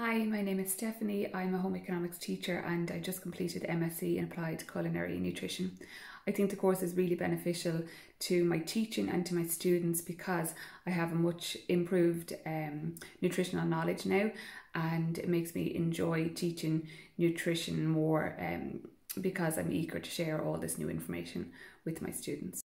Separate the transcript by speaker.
Speaker 1: Hi, my name is Stephanie. I'm a home economics teacher and I just completed MSc in Applied Culinary Nutrition. I think the course is really beneficial to my teaching and to my students because I have a much improved um, nutritional knowledge now and it makes me enjoy teaching nutrition more um, because I'm eager to share all this new information with my students.